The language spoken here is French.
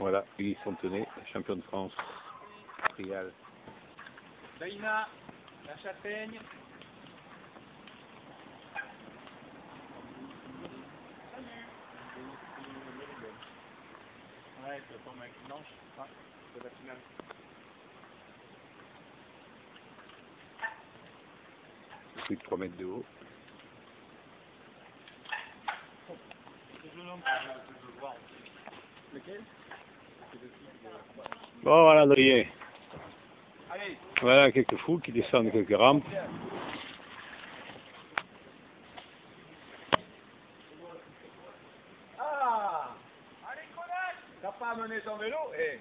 Voilà, Ulysse Fontenay, champion de France, trial. Daïna, la châtaigne. Ouais, ça tombe avec blanche. Ah, c'est la finale. Plus de 3 mètres de haut. C'est le nom que je que je veux voir. Lequel C'est le type de... Bon voilà Allez, voilà quelques fous qui descendent quelques rampes. Ah Allez, T'as pas amené ton vélo? Eh